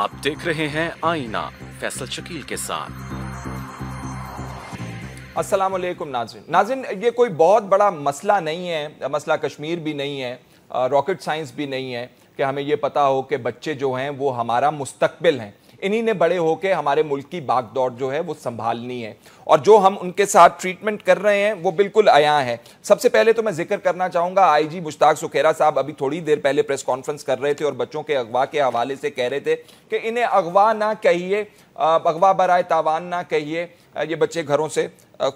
آپ دیکھ رہے ہیں آئینہ فیصل شکیل کے ساتھ۔ السلام علیکم، ناظرین۔ ناظرین، یہ کوئی بہت بڑا مسئلہ نہیں ہے، مسئلہ کشمیر بھی نہیں ہے راکٹ سائنس بھی نہیں ہے کہ ہمیں یہ پتا ہو کہ بچے جو ہیں وہ ہمارا مستقبل ہیں۔ انہی نے بڑے ہو کے ہمارے ملک کی باغ دوڑ جو ہے وہ سنبھالنی ہے۔ اور جو ہم ان کے ساتھ ٹریٹمنٹ کر رہے ہیں وہ بالکل آیا ہیں۔ سب سے پہلے تو میں ذکر کرنا چاہوں گا آئی جی مشتاق سکھیرا صاحب ابھی تھوڑی دیر پہلے پریس کانفرنس کر رہے تھے اور بچوں کے اغوا کے حوالے سے کہہ رہے تھے کہ انہیں اغوا نہ کہیے اغوا برائے تاوان نہ کہیے۔ یہ بچے گھروں سے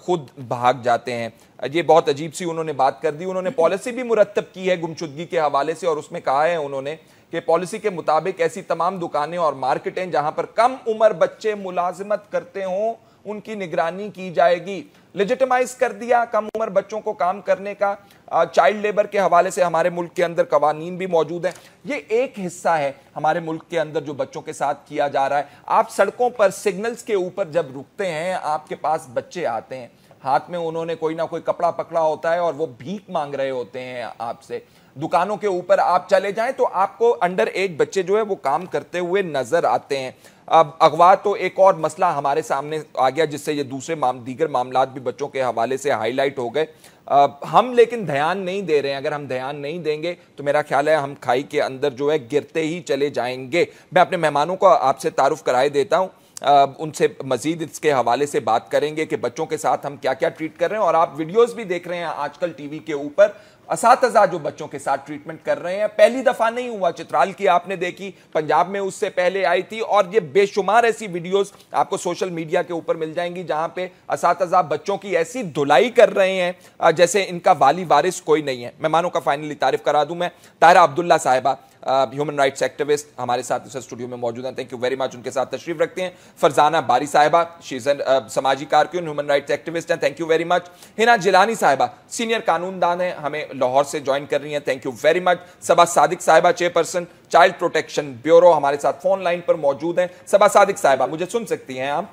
خود بھاگ جاتے ہیں۔ یہ بہت عجیب سی انہوں نے بات کر دی۔ انہوں نے پالیسی بھی مرتب کی ہے گمشدگی کے حوالے سے اور اس میں کہا ہے انہوں نے کہ پالیسی کے مطابق ایسی تمام دکانیں اور مارکیٹیں جہاں پر کم عمر بچے ملازمت کرتے ہوں، ان کی نگرانی کی جائے گی۔ لیجٹمائز کر دیا کم عمر بچوں کو کام کرنے کا۔ چائلڈ لیبر کے حوالے سے ہمارے ملک کے اندر قوانین بھی موجود ہیں۔ یہ ایک حصہ ہے ہمارے ملک کے اندر جو بچوں کے ساتھ کیا جا رہا ہے۔ آپ سڑکوں پر سگنلز کے اوپر جب رکتے ہیں، آپ کے پاس بچے آتے ہیں۔ ہاتھ میں انہوں نے کوئی نہ کوئی کپڑا پکڑا ہوتا ہے اور وہ بھیک مانگ رہے ہوتے ہیں آپ سے۔ دکانوں کے اوپر آپ چلے جائیں تو آپ کو انڈر ایج بچے جو ہے وہ کام کرتے ہوئے نظر آتے ہیں۔ اب اغوا تو ایک اور مسئلہ ہمارے سامنے آ گیا جس سے یہ دوسرے دیگر معاملات بھی بچوں کے حوالے سے ہائی لائٹ ہو گئے۔ ہم لیکن دھیان نہیں دے رہے ہیں۔ اگر ہم دھیان نہیں دیں گے تو میرا خیال ہے ہم کھائی کے اندر جو ہے گرتے ہی چلے جائیں گے۔ میں اپنے مہمانوں کو آپ سے تعارف کرائے دیتا ہوں۔ ان سے مزید اس کے حوالے سے بات کریں گے کہ بچوں کے ساتھ ہم کیا کیا ٹریٹ کر رہے ہیں اور آپ ویڈیوز بھی دیکھ رہے ہیں آج کل ٹی وی کے اوپر۔ اساتذہ جو بچوں کے ساتھ ٹریٹمنٹ کر رہے ہیں، پہلی دفعہ نہیں ہوا، چترال کی آپ نے دیکھی، پنجاب میں اس سے پہلے آئی تھی اور یہ بے شمار ایسی ویڈیوز آپ کو سوشل میڈیا کے اوپر مل جائیں گی جہاں پہ اساتذہ بچوں کی ایسی دھلائی کر رہے ہیں جیسے ان کا والی وارث کوئی نہیں ہے۔ مہمانوں کا فائنلی تعریف کرا دوں میں، طاہرہ عبداللہ صاحبہ۔ ہیومن رائٹس ایکٹیوسٹ ہمارے ساتھ اس اسٹوڈیو میں موجود ہیں۔ تھینک یو ویری مچ ان کے ساتھ تشریف رکھتے ہیں۔ فرزانہ باری صاحبہ شیزن سماجی کارکن ہیومن رائٹس ایکٹیوسٹ ہیں۔ Thank you very much Hina Jilani صاحبہ سینئر قانون دان ہیں۔ ہمیں لاہور سے جوائن کر رہی ہیں۔ Thank you very much Saba Sadiq صاحبہ chairperson child protection bureau ہمارے ساتھ فون لائن پر موجود ہیں۔ صبا صادق صاحبہ، مجھے سن سکتی ہیں آپ؟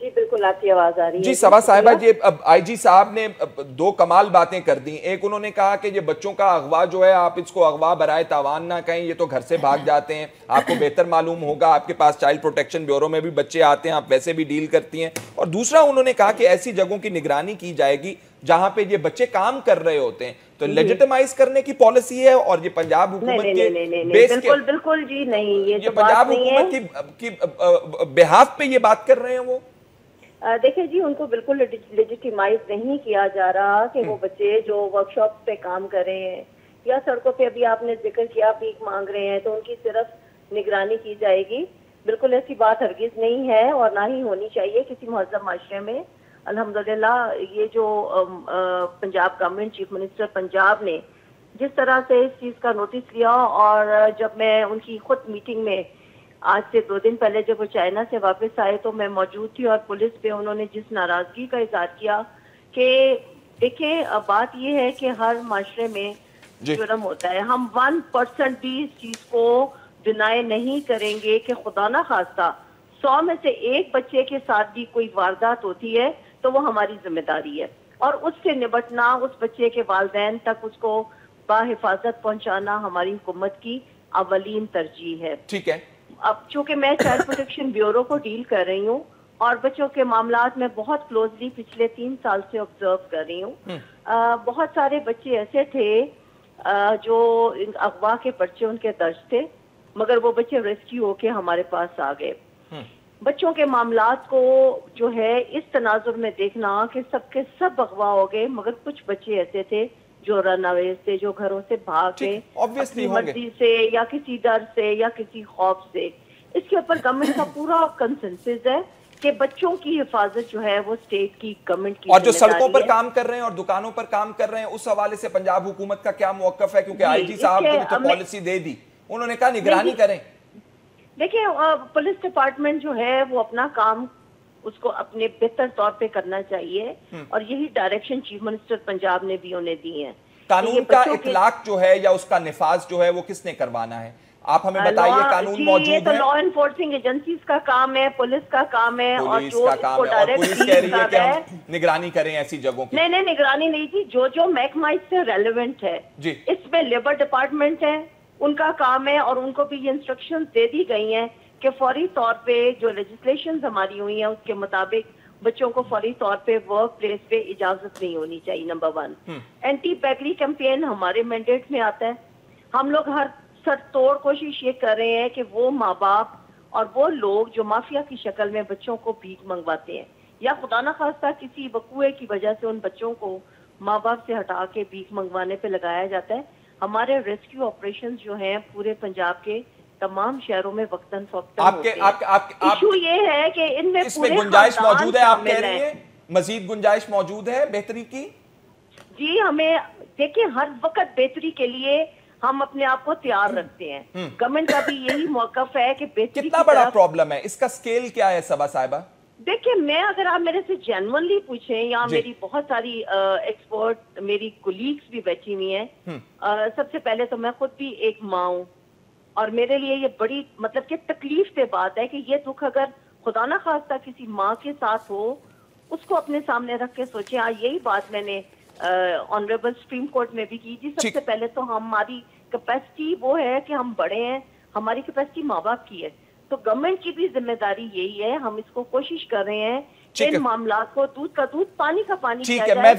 جی بالکل آپ کی آواز آ رہی ہے۔ جی سبا صاحبہ یہ آئی جی صاحب نے دو کمال باتیں کر دیں۔ ایک انہوں نے کہا کہ یہ بچوں کا اغوا جو ہے آپ اس کو اغوا برائے تاوان نہ کہیں یہ تو گھر سے بھاگ جاتے ہیں۔ آپ کو بہتر معلوم ہوگا آپ کے پاس چائلڈ پروٹیکشن بیورو میں بھی بچے آتے ہیں آپ ویسے بھی ڈیل کرتی ہیں۔ اور دوسرا انہوں نے کہا کہ ایسی جگہوں کی نگرانی کی جائے گی جہاں پہ یہ بچے کام کر رہے ہوتے ہیں۔ تو جی۔ لیجٹمائز کرنے کی پالیسی ہے اور یہ پنجاب حکومت کے بیس بالکل بالکل جی نہیں یہ پنجاب حکومت کی بحاف پہ یہ بات کر رہے ہیں وہ۔ دیکھیں جی ان کو بالکل لیجیٹیمائز نہیں کیا جا رہا کہ وہ بچے جو ورک شاپ پہ کام کر رہے ہیں یا سڑکوں پہ ابھی آپ نے ذکر کیا بھیک مانگ رہے ہیں تو ان کی صرف نگرانی کی جائے گی۔ بالکل ایسی بات ہرگز نہیں ہے اور نہ ہی ہونی چاہیے کسی مہذب معاشرے میں۔ الحمدللہ یہ جو Punjab government chief minister Punjab نے جس طرح سے اس چیز کا نوٹس لیا اور جب میں ان کی خود میٹنگ میں آج سے دو دن پہلے جب وہ چائنا سے واپس آئے تو میں موجود تھی اور پولیس پہ انہوں نے جس ناراضگی کا اظہار کیا کہ دیکھیں بات یہ ہے کہ ہر معاشرے میں جی۔ جرم ہوتا ہے۔ ہم ون پرسنٹ بھی اس چیز کو دنائے نہیں کریں گے کہ خدا نہ خواستہ سو میں سے ایک بچے کے ساتھ بھی کوئی واردات ہوتی ہے تو وہ ہماری ذمہ داری ہے۔ اور اس سے نبٹنا اس بچے کے والدین تک اس کو با حفاظت پہنچانا ہماری حکومت کی اولین ترجیح ہے۔ ٹھیک ہے۔ اب چونکہ میں چائلڈ پروٹیکشن بیورو کو ڈیل کر رہی ہوں اور بچوں کے معاملات میں بہت کلوزلی پچھلے تین سال سے آبزرو کر رہی ہوں۔ بہت سارے بچے ایسے تھے جو اغوا کے پرچے ان کے درج تھے مگر وہ بچے ریسکیو ہو کے ہمارے پاس آ گئے۔ بچوں کے معاملات کو جو ہے اس تناظر میں دیکھنا کہ سب کے سب اغوا ہو گئے مگر کچھ بچے ایسے تھے جو رن اوے سے جو گھروں سے بھاگے اپنی مرضی سے یا کسی در سے یا کسی خوف سے۔ اس کے اوپر گورنمنٹ کا پورا کنسنسز ہے کہ بچوں کی حفاظت جو ہے وہ سٹیٹ کی گورنمنٹ کی اور جو سڑکوں پر کام کر رہے ہیں اور دکانوں پر کام کر رہے ہیں اس حوالے سے پنجاب حکومت کا کیا موقف ہے؟ کیونکہ جی، آئی جی صاحب نے تو پالیسی دے دی۔ انہوں نے کہا نگرانی کریں۔ دیکھیں پولیس ڈپارٹمنٹ جو ہے وہ اپنا کام اس کو اپنے بہتر طور پہ کرنا چاہیے اور یہی ڈائریکشن چیف منسٹر پنجاب نے بھی انہیں دی ہیں۔ قانون کا اطلاق جو ہے یا اس کا نفاذ جو ہے وہ کس نے کروانا ہے؟ آپ ہمیں بتائیے قانون جی، موجود ہے۔ لا انفورسنگ ایجنسیز کا کام ہے پولیس کا کام ہے اور جو کو ڈائریکٹ رہی ہے کہ ہم نگرانی کریں ایسی جگہوں کی۔ نہیں نہیں نگرانی نہیں تھی جو جو محکمہ اس سے ریلیونٹ ہے۔ جی۔ اس میں لیبر ڈپارٹمنٹ ہے ان کا کام ہے اور ان کو بھی یہ انسٹرکشن دے دی گئی ہیں۔ فوری طور پہ جو لیجسلیشن ہماری ہوئی ہیں اس کے مطابق بچوں کو فوری طور پہ ورک پلیس پہ اجازت نہیں ہونی چاہیے number one anti beggary campaign ہمارے مینڈیٹ میں آتا ہے۔ ہم لوگ ہر سر توڑ کوشش یہ کر رہے ہیں کہ وہ ماں باپ اور وہ لوگ جو مافیا کی شکل میں بچوں کو بھیک منگواتے ہیں۔ یا خدا نخواستہ کسی وقوعے کی وجہ سے ان بچوں کو ماں باپ سے ہٹا کے بھیک منگوانے پہ لگایا جاتا ہے۔ ہمارے ریسکیو آپریشن جو ہیں پورے پنجاب کے تمام شہروں میں وقتاً ایشو یہ ہے کہ ان میں اس میں گنجائش موجود ہے آپ کہہ رہی ہیں۔ مزید گنجائش موجود ہے بہتری کی؟ جی ہمیں دیکھیں ہر وقت بہتری کے لیے ہم اپنے آپ کو تیار رکھتے ہیں۔ گورنمنٹ کا بھی یہی موقف ہے کہ بہتری کتنا بڑا پرابلم ہے؟ اس کا سکیل کیا ہے سبا صاحبہ؟ دیکھیں میں اگر آپ میرے سے جینونلی پوچھیں یا جی۔ میری بہت ساری ایکسپرٹ میری کولیگز بھی بیٹھی ہوئی ہیں سب سے پہلے تو میں خود بھی ایک ماں ہوں۔ اور میرے لیے یہ بڑی مطلب کہ تکلیف سے بات ہے کہ یہ دکھ اگر خدا نہ خواستہ کسی ماں کے ساتھ ہو اس کو اپنے سامنے رکھ کے سوچیں آج یہی بات میں نے آنریبل سپریم کورٹ میں بھی کی جی سب۔ سے پہلے تو ہماری کیپیسٹی وہ ہے کہ ہم بڑے ہیں ہماری کیپیسٹی ماں باپ کی ہے تو گورنمنٹ کی بھی ذمہ داری یہی ہے ہم اس کو کوشش کر رہے ہیں۔ ان معاملات کو دودھ کا دودھ پانی کا پانی ٹھیک کیا ہے، جائے میں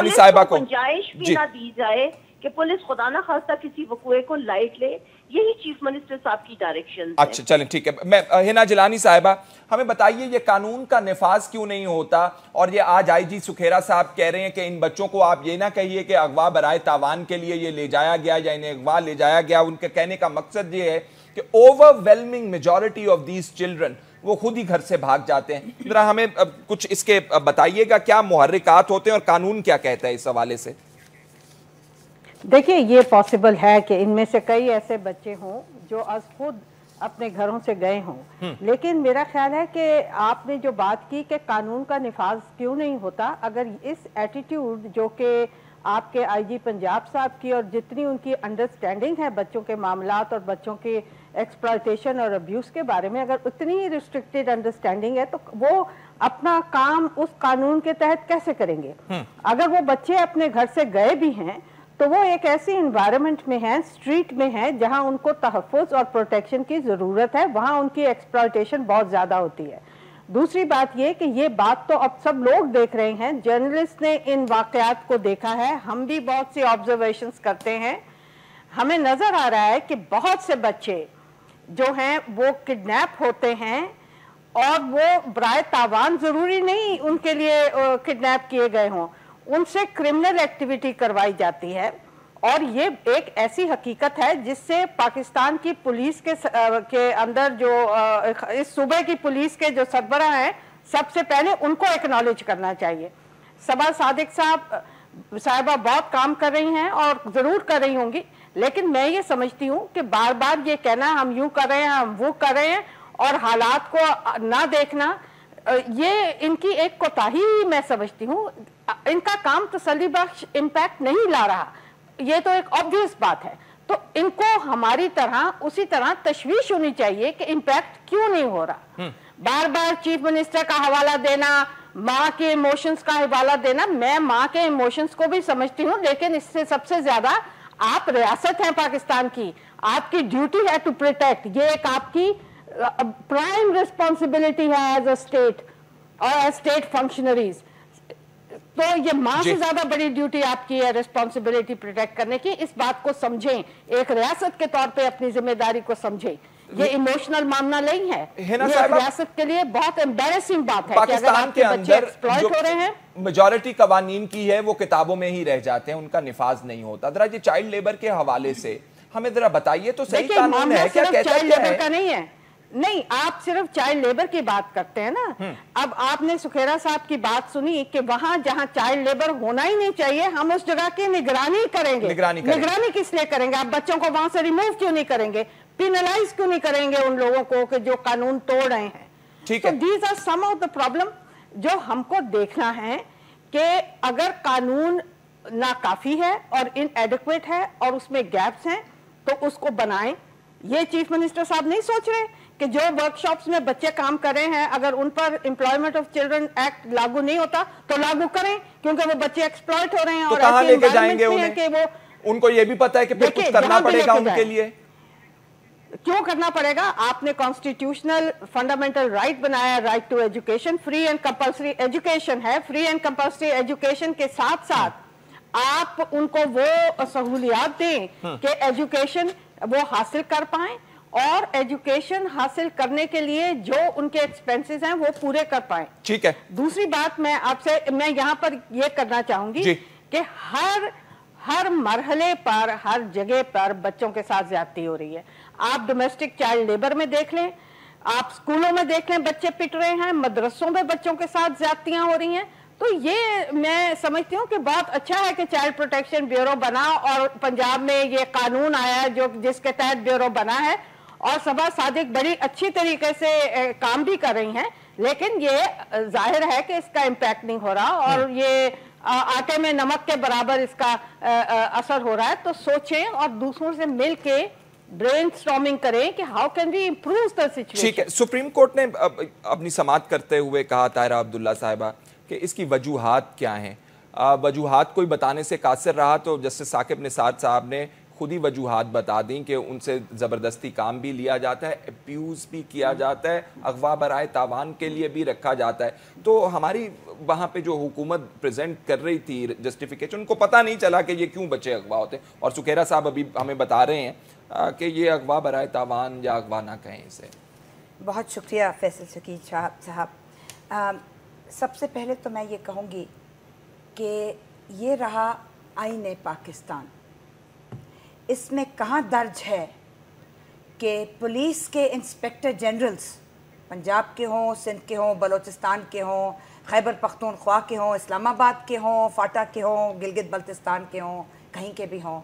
پولیس صاحبہ کو- گنجائش بھی جی۔ نہ دی جائے کہ پولیس خدا نہ خواستہ کسی وقوعے کو لائٹ لے یہی چیف منسٹر صاحب کی ڈائریکشن اچھا چلیں، ٹھیک ہے۔ میں ہنا جلانی صاحبہ، ہمیں بتائیے، یہ قانون کا نفاذ کیوں نہیں ہوتا؟ اور یہ آج آئی جی سکھیرا صاحب کہہ رہے ہیں کہ ان بچوں کو آپ یہ نہ کہیے کہ اغوا برائے تاوان کے لیے یہ لے جایا گیا یا انہیں اغوا لے جایا گیا۔ ان کے کہنے کا مقصد یہ ہے کہ overwhelming majority of these children وہ خود ہی گھر سے بھاگ جاتے ہیں۔ ذرا ہمیں کچھ اس کے بتائیے گا کیا محرکات ہوتے ہیں اور قانون کیا کہتا ہے اس حوالے سے؟ دیکھیے یہ پاسبل ہے کہ ان میں سے کئی ایسے بچے ہوں جو از خود اپنے گھروں سے گئے ہوں۔ لیکن میرا خیال ہے کہ آپ نے جو بات کی کہ قانون کا نفاذ کیوں نہیں ہوتا اگر اس ایٹیٹیوڈ جو کہ آپ کے آئی جی پنجاب صاحب کی اور جتنی ان کی انڈرسٹینڈنگ ہے بچوں کے معاملات اور بچوں کے ایکسپلائٹیشن اور ابیوز کے بارے میں اگر اتنی ریسٹرکٹیڈ انڈرسٹینڈنگ ہے تو وہ اپنا کام اس قانون کے تحت کیسے کریں گے؟ اگر وہ بچے اپنے گھر سے گئے بھی ہیں تو وہ ایک ایسی انوائرمنٹ میں ہیں سٹریٹ میں ہیں جہاں ان کو تحفظ اور پروٹیکشن کی ضرورت ہے، وہاں ان کی ایکسپلائٹیشن بہت زیادہ ہوتی ہے۔ دوسری بات یہ کہ یہ بات تو اب سب لوگ دیکھ رہے ہیں جرنلسٹ نے ان واقعات کو دیکھا ہے۔ ہم بھی بہت سی آبزرویشنز کرتے ہیں۔ ہمیں نظر آ رہا ہے کہ بہت سے بچے جو ہیں، وہ کڈنیپ ہوتے ہیں اور وہ برائے تاوان ضروری نہیں ان کے لیے کڈنیپ کیے گئے ہوں۔ ان سے کرمنل ایکٹیویٹی کروائی جاتی ہے اور یہ ایک ایسی حقیقت ہے جس سے پاکستان کی پولیس کے کے اندر جو اس صوبے کی پولیس کے جو سربراہ ہیں، سب سے پہلے ان کو اکنالج کرنا چاہیے۔ سبا صادق صاحب، صاحبہ بہت کام کر رہی ہیں اور ضرور کر رہی ہوں گی، لیکن میں یہ سمجھتی ہوں کہ بار بار یہ کہنا ہم یوں کر رہے ہیں، ہم وہ کر رہے ہیں اور حالات کو نہ دیکھنا یہ ان کی ایک کوتاہی میں سمجھتی ہوں۔ ان کا کام تسلی بخش امپیکٹ نہیں لا رہا۔ یہ تو ایک آبویس بات ہے۔ تو ان کو ہماری طرح اسی طرح تشویش ہونی چاہیے کہ امپیکٹ کیوں نہیں ہو رہا۔ بار بار چیف منسٹر کا حوالہ دینا ماں کے ایموشنز کا حوالہ دینا میں ماں کے ایموشنز کو بھی سمجھتی ہوں لیکن اس سے سب سے زیادہ آپ ریاست ہیں پاکستان کی۔ آپ کی ڈیوٹی ہے ٹو پروٹیکٹ یہ ایک آپ کی پرائم ریسپانسبلٹی ہے ایز اے اسٹیٹ اور اسٹیٹ فنکشنریز تو یہ ماں سے زیادہ بڑی ڈیوٹی آپ کی ہے ریسپانسبلٹی پروٹیکٹ کرنے کی۔ اس بات کو سمجھیں۔ ایک ریاست کے طور پہ اپنی ذمہ داری کو سمجھیں۔ یہ ایموشنل معاملہ نہیں ہے۔ یہ ریاست کے لیے بہت امبیرسنگ بات ہے پاکستان کے اندر ایکسپلائٹ ہو رہے ہیں۔ میجورٹی قوانین کی ہے وہ کتابوں میں ہی رہ جاتے ہیں ان کا نفاذ نہیں ہوتا۔ ذرا یہ چائلڈ لیبر کے حوالے سے ہمیں ذرا بتائیے تو صحیح قانون ہے؟ کیا کہتا ہے نہیں ہے۔ نہیں آپ صرف چائلڈ لیبر کی بات کرتے ہیں نا۔ اب آپ نے سکھیرا صاحب کی بات سنی کہ وہاں جہاں چائلڈ لیبر ہونا ہی نہیں چاہیے ہم اس جگہ کی نگرانی کریں گے۔ نگرانی کس لیے کریں گے؟ آپ بچوں کو وہاں سے ریموو کیوں نہیں کریں گے؟ پینلائز کیوں نہیں کریں گے ان لوگوں کو کہ جو قانون توڑ رہے ہیں؟ ٹھیک ہے۔ These are some of the problem جو ہم کو دیکھنا ہے کہ اگر قانون ناکافی ہے اور ان ایڈیکویٹ ہے اور اس میں گیپس ہیں تو اس کو بنائیں۔ یہ چیف منسٹر صاحب نہیں سوچ رہے۔ کہ جو ورک شاپس میں بچے کام کر رہے ہیں اگر ان پر امپلائمنٹ آف چلڈرن ایکٹ لاگو نہیں ہوتا تو لاگو کریں کیونکہ وہ بچے ایکسپلائٹ ہو رہے ہیں تو اور کہاں لے کے جائیں گے کہ انہیں؟ وہ ان کو یہ بھی پتا ہے کہ پھر کچھ کرنا پڑے گا ان کے۔ لیے۔ کیوں کرنا پڑے گا؟ آپ نے کانسٹیٹیوشنل فنڈامنٹل رائٹ بنایا right to education free and compulsory education ہے۔ فری اینڈ کمپلسری ایجوکیشن کے ساتھ ساتھ آپ ان کو وہ سہولیات دیں کہ ایجوکیشن وہ حاصل کر پائیں۔ اور ایجوکیشن حاصل کرنے کے لیے جو ان کے ایکسپینسز ہیں وہ پورے کر پائیں۔ ٹھیک ہے۔ دوسری بات میں آپ سے میں یہاں پر یہ کرنا چاہوں گی جی۔ کہ ہر ہر مرحلے پر ہر جگہ پر بچوں کے ساتھ زیادتی ہو رہی ہے۔ آپ ڈومیسٹک چائلڈ لیبر میں دیکھ لیں آپ سکولوں میں دیکھ لیں بچے پٹ رہے ہیں مدرسوں میں بچوں کے ساتھ زیادتیاں ہو رہی ہیں۔ تو یہ میں سمجھتی ہوں کہ بہت اچھا ہے کہ چائلڈ پروٹیکشن بیورو بنا اور پنجاب میں یہ قانون آیا جو جس کے تحت بیورو بنا ہے۔ اور سبا صادق بڑی اچھی طریقے سے کام بھی کر رہی ہیں لیکن یہ ظاہر ہے کہ اس کا امپیکٹ نہیں ہو رہا اور یہ آٹے میں نمک کے برابر اس کا اثر ہو رہا ہے۔ تو سوچیں اور دوسروں سے مل کے برین سٹارمنگ کریں کہ how can we improve the situation ٹھیک ہے۔ سپریم کورٹ نے اپنی سماعت کرتے ہوئے کہا طاہرہ عبداللہ صاحبہ کہ اس کی وجوہات کیا ہیں؟ وجوہات کوئی بتانے سے قاصر رہا تو جسٹس ثاقب نثار صاحب نے خود ہی وجوہات بتا دیں کہ ان سے زبردستی کام بھی لیا جاتا ہے اپیوز بھی کیا جاتا ہے، اغوا برائے تاوان کے لیے بھی رکھا جاتا ہے۔ تو ہماری وہاں پہ جو حکومت پریزنٹ کر رہی تھی جسٹیفیکیشن ان کو پتہ نہیں چلا کہ یہ کیوں بچے اغوا ہوتے ہیں۔ اور سکیرہ صاحب ابھی ہمیں بتا رہے ہیں کہ یہ اغوا برائے تاوان یا اغوا نہ کہیں اسے۔ بہت شکریہ فیصل شکیل صاحب سب سے پہلے تو میں یہ کہوں گی کہ یہ رہا آئین پاکستان۔ اس میں کہاں درج ہے کہ پولیس کے انسپیکٹر جنرلز پنجاب کے ہوں سندھ کے ہوں بلوچستان کے ہوں خیبر پختونخوا کے ہوں اسلام آباد کے ہوں فاٹا کے ہوں گلگت بلتستان کے ہوں کہیں کے بھی ہوں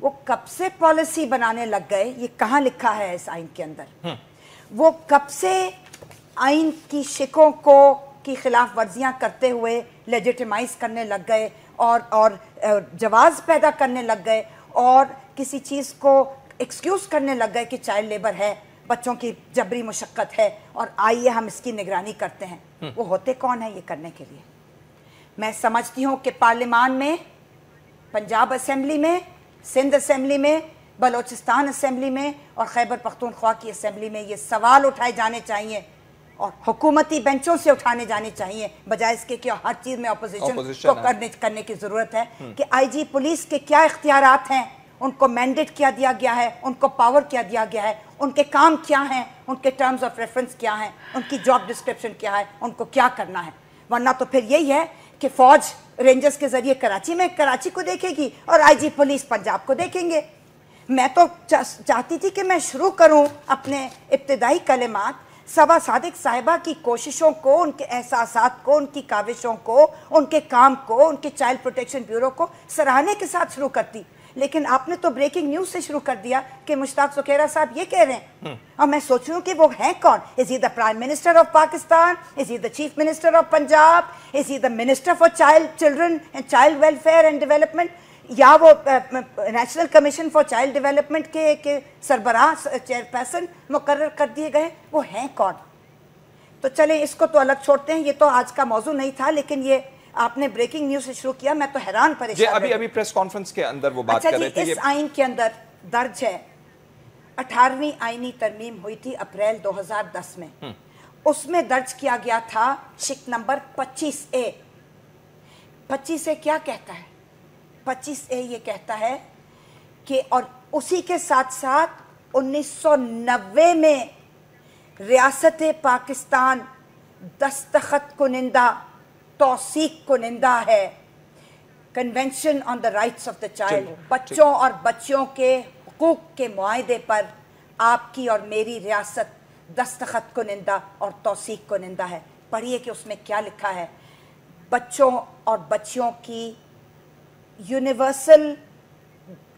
وہ کب سے پالیسی بنانے لگ گئے؟ یہ کہاں لکھا ہے اس آئین کے اندر؟ وہ کب سے آئین کی شکوں کو کی خلاف ورزیاں کرتے ہوئے لیجیٹیمائز کرنے لگ گئے اور اور جواز پیدا کرنے لگ گئے اور کسی چیز کو ایکسکیوز کرنے لگ گئے کہ چائلڈ لیبر ہے بچوں کی جبری مشقت ہے اور آئیے ہم اس کی نگرانی کرتے ہیں۔ وہ ہوتے کون ہیں یہ کرنے کے لیے؟ میں سمجھتی ہوں کہ پارلیمان میں پنجاب اسمبلی میں سندھ اسمبلی میں بلوچستان اسمبلی میں اور خیبر پختونخوا کی اسمبلی میں یہ سوال اٹھائے جانے چاہیے اور حکومتی بینچوں سے اٹھانے جانے چاہیے بجائے اس کے کہ ہر چیز میں اپوزیشن کو کرنے کی ضرورت ہے کہ آئی جی پولیس کے کیا اختیارات ہیں؟ ان کو مینڈیٹ کیا دیا گیا ہے، ان کو پاور کیا دیا گیا ہے۔ ان کے کام کیا ہیں؟ ان کے ٹرمز آف ریفرنس کیا ہیں؟ ان کی جاب ڈسکرپشن کیا ہے؟ ان کو کیا کرنا ہے؟ ورنہ تو پھر یہی ہے کہ فوج رینجرز کے ذریعے کراچی میں کراچی کو دیکھے گی اور آئی جی پولیس پنجاب کو دیکھیں گے۔ میں تو چاہتی تھی کہ میں شروع کروں اپنے ابتدائی کلمات۔ سبا صادق صاحبہ کی کوششوں کو، ان کے احساسات کو، ان کی کاوشوں کو، ان کے کام کو، ان کے چائلڈ پروٹیکشن بیورو کو سراہنے کے ساتھ شروع کرتی۔ لیکن آپ نے تو بریکنگ نیوز سے شروع کر دیا کہ مشتاق سکیرہ صاحب یہ کہہ رہے ہیں۔ اور میں سوچ رہی ہوں کہ وہ ہیں کون؟ Is he the prime minister of Pakistan is he the chief minister of Punjab is he the minister for child children and child welfare and development یا وہ national commission for child development کے سربراہ chair person مقرر کر دیے گئے وہ ہیں کون؟ تو چلیں اس کو تو الگ چھوڑتے ہیں۔ یہ تو آج کا موضوع نہیں تھا، لیکن یہ آپ نے بریکنگ نیوز سے شروع کیا میں تو حیران پریشان جی ابھی ابھی پریس کانفرنس کے اندر وہ بات اچھا کر جی رہے تھے اس آئین کے اندر درج ہے۔ اٹھارویں آئینی ترمیم ہوئی تھی اپریل دو ہزار دس میں۔ اس میں درج کیا گیا تھا شک نمبر پچیس اے۔ پچیس اے کیا کہتا ہے؟ پچیس اے یہ کہتا ہے کہ اور اسی کے ساتھ ساتھ انیس سو نوے میں ریاست پاکستان دستخط کنندہ توثیق کنندہ ہے convention on the rights of the child بچوں اور بچوں کے حقوق کے معاہدے پر آپ کی اور میری ریاست دستخط کنندہ اور توثیق کنندہ ہے پڑھیے کہ اس میں کیا لکھا ہے بچوں اور بچیوں کی یونیورسل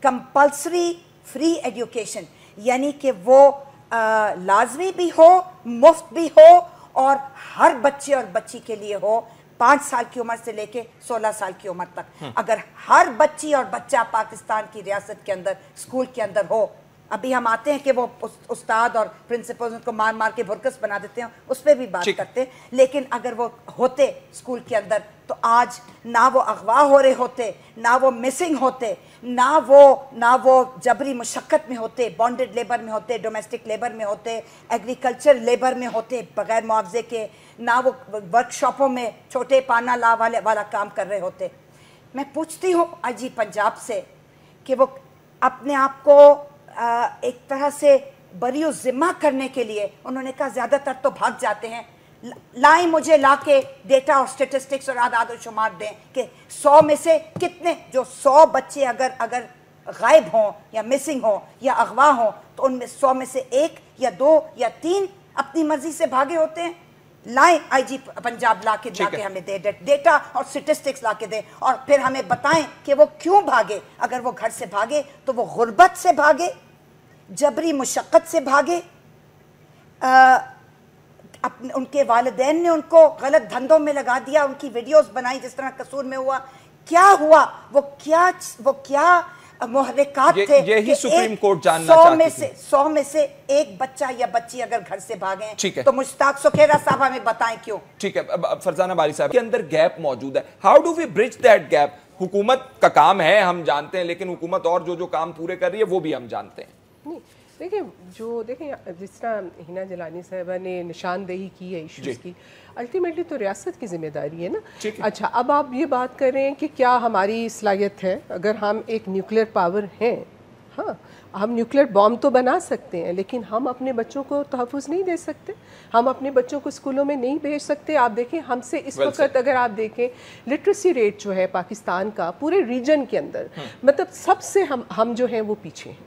کمپلسری فری ایڈوکیشن یعنی کہ وہ لازمی بھی ہو مفت بھی ہو اور ہر بچے اور بچی کے لیے ہو پانچ سال کی عمر سے لے کے سولہ سال کی عمر تک۔ اگر ہر بچی اور بچہ پاکستان کی ریاست کے اندر اسکول کے اندر ہو ابھی ہم آتے ہیں کہ وہ استاد اور پرنسپل کو مار مار کے بھرکس بنا دیتے ہیں اس پہ بھی بات کرتے ہیں۔ لیکن اگر وہ ہوتے اسکول کے اندر تو آج نہ وہ اغوا ہو رہے ہوتے نہ وہ مسنگ ہوتے نہ وہ نہ وہ جبری مشقت میں ہوتے بانڈڈ لیبر میں ہوتے ڈومیسٹک لیبر میں ہوتے ایگریکلچر لیبر میں ہوتے بغیر معاوضے کے نہ وہ ورک شاپوں میں چھوٹے پانا لا والے والا کام کر رہے ہوتے۔ میں پوچھتی ہوں آئی جی پنجاب سے کہ وہ اپنے آپ کو ایک طرح سے بری و ذمہ کرنے کے لیے انہوں نے کہا زیادہ تر تو بھاگ جاتے ہیں۔ لائیں مجھے لا کے ڈیٹا اور سٹیٹسٹکس اور آداد و شمار دیں کہ سو میں سے کتنے، جو سو بچے اگر اگر غائب ہوں یا مسنگ ہوں یا اغوا ہوں تو ان میں سو میں سے ایک یا دو یا تین اپنی مرضی سے بھاگے ہوتے ہیں۔ لائیں آئی جی پنجاب لا کے لا کے ہمیں دے ڈیٹا اور سٹیٹسٹکس لا کے دیں اور پھر ہمیں بتائیں کہ وہ کیوں بھاگے۔ اگر وہ گھر سے بھاگے تو وہ غربت سے بھاگے جبری مشقت سے بھاگے ان کے والدین نے ان کو غلط دھندوں میں لگا دیا ان کی ویڈیوز بنائی جس طرح قصور میں ہوا۔ کیا ہوا؟ وہ کیا وہ کیا محرکات تھے یہی سپریم کورٹ جاننا چاہتی تھی۔ سو میں سے ایک بچہ یا بچی اگر گھر سے بھاگیں تو مشتاق سکھیرہ صاحب ہمیں بتائیں کیوں؟ ٹھیک ہے۔ فرزانہ باری صاحب کے اندر گیپ موجود ہے۔ How do we bridge that gap حکومت کا کام ہے ہم جانتے ہیں لیکن حکومت اور جو جو کام پورے کر رہی ہے وہ بھی ہم جانتے ہیں۔ دیکھیں جو دیکھیں جس طرح ہینا جلانی صاحبہ نے نشاندہی کی ہے ایشوز جی۔ کی الٹیمیٹلی تو ریاست کی ذمہ داری ہے نا؟ اچھا اب آپ یہ بات کر رہے ہیں کہ کیا ہماری صلاحیت ہے؟ اگر ہم ایک نیوکلیر پاور ہیں ہاں ہم نیوکلیر بوم تو بنا سکتے ہیں لیکن ہم اپنے بچوں کو تحفظ نہیں دے سکتے ہم اپنے بچوں کو اسکولوں میں نہیں بھیج سکتے۔ آپ دیکھیں ہم سے اس وقت اگر آپ دیکھیں لٹریسی ریٹ جو ہے پاکستان کا پورے ریجن کے اندر مطلب سب سے ہم ہم جو ہیں وہ پیچھے ہیں۔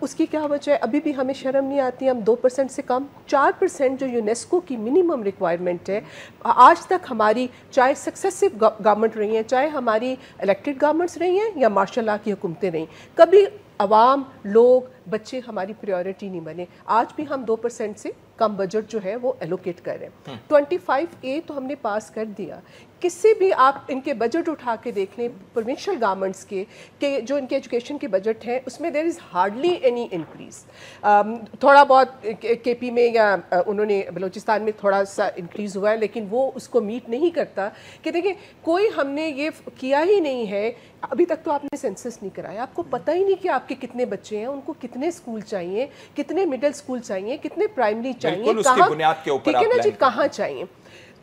اس کی کیا وجہ ہے؟ ابھی بھی ہمیں شرم نہیں آتی ہم دو پرسنٹ سے کم چار پرسنٹ جو یونیسکو کی منیمم ریکوائرمنٹ ہے آج تک ہماری چاہے سکسیسو گورنمنٹ رہی ہیں چاہے ہماری الیکٹڈ گورنمنٹس رہی ہیں یا ماشاء اللہ کی حکومتیں رہیں کبھی عوام لوگ بچے ہماری پریورٹی نہیں بنے۔ آج بھی ہم دو پرسنٹ سے کم بجٹ جو ہے وہ ایلوکیٹ کر رہے ہیں۔ ٹوئنٹی فائیو اے تو ہم نے پاس کر دیا۔ کسی بھی آپ ان کے بجٹ اٹھا کے دیکھ لیں پروونشل گورنمنٹس کے کہ جو ان کے ایجوکیشن کے بجٹ ہیں اس میں there is hardly any increase تھوڑا بہت کے پی میں یا انہوں نے بلوچستان میں تھوڑا سا انکریز ہوا ہے لیکن وہ اس کو میٹ نہیں کرتا۔ کہ دیکھیں کوئی ہم نے یہ کیا ہی نہیں ہے۔ ابھی تک تو آپ نے سینسس نہیں کرایا۔ آپ کو پتہ ہی نہیں کہ آپ کے کتنے بچے ہیں ان کو کتنے اسکول چاہیے کتنے مڈل اسکول چاہیے کتنے پرائمری چاہیے کہاں ٹھیک ہے نا جی کہاں چاہیے؟